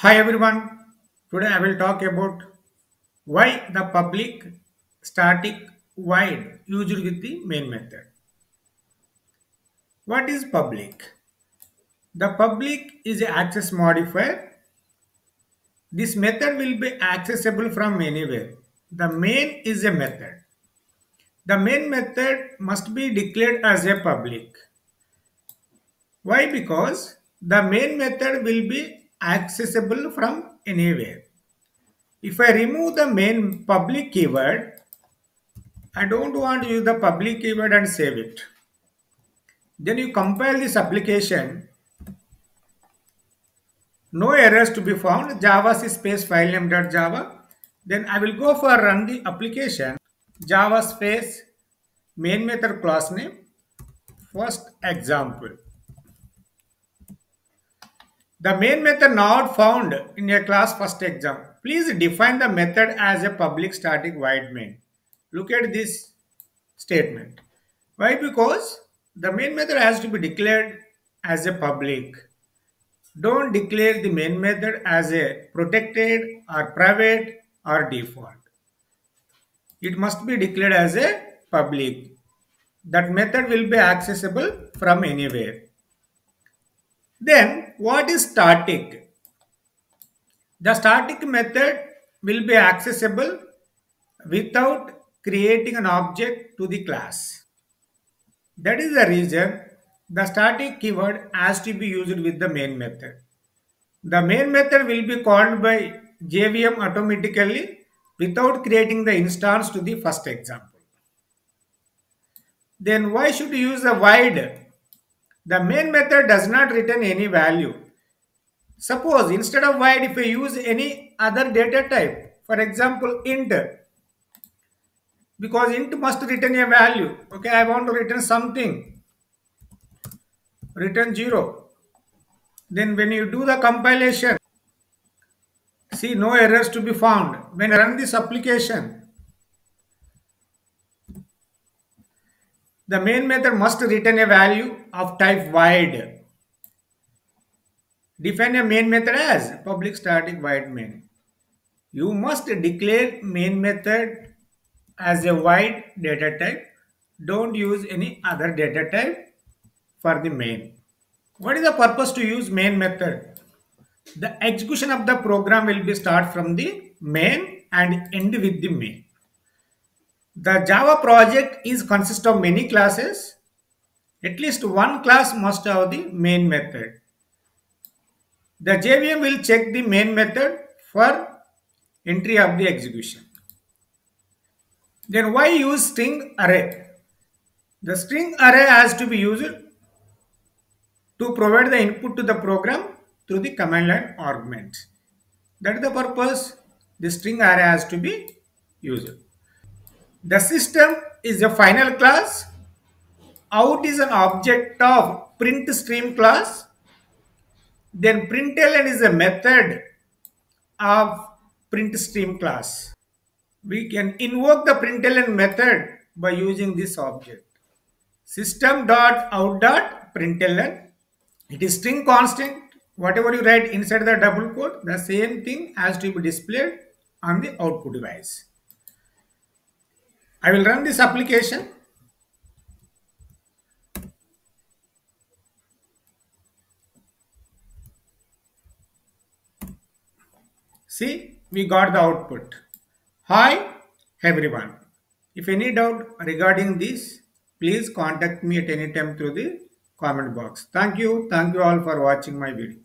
Hi everyone. Today I will talk about why the public static void used with the main method. What is public? The public is an access modifier. This method will be accessible from anywhere. The main is a method. The main method must be declared as a public. Why? Because the main method will be accessible from anywhere. If I remove the main public keyword, I don't want to use the public keyword and save it. Then you compile this application. No errors to be found. Java space file name dot java. Then I will go for run the application. Java space main method class name. First example. The main method not found in a class first exam. Please define the method as a public static void main. Look at this statement. Why? Because the main method has to be declared as a public. Don't declare the main method as a protected or private or default. It must be declared as a public. That method will be accessible from anywhere. Then what is static? The static method will be accessible without creating an object to the class. That is the reason the static keyword has to be used with the main method. The main method will be called by JVM automatically without creating the instance to the first example. Then why should you use the void? The main method does not return any value. Suppose instead of void if I use any other data type, for example int, because int must return a value. Okay, I want to return something. Return 0. Then when you do the compilation, see no errors to be found. When I run this application, the main method must return a value of type void. Define a main method as public static void main. You must declare main method as a void data type. Don't use any other data type for the main. What is the purpose to use main method? The execution of the program will be start from the main and end with the main. The Java project is consist of many classes. At least one class must have the main method. The JVM will check the main method for entry of the execution. Then why use string array? The string array has to be used to provide the input to the program through the command line arguments. That is the purpose the string array has to be used. The system is a final class. Out is an object of print stream class. Then println is a method of print stream class. We can invoke the println method by using this object. System dot out dot println. It is string constant. Whatever you write inside the double quote, the same thing has to be displayed on the output device. I will run this application. See, we got the output. Hi everyone. If any doubt regarding this, please contact me at any time through the comment box. Thank you. Thank you all for watching my video.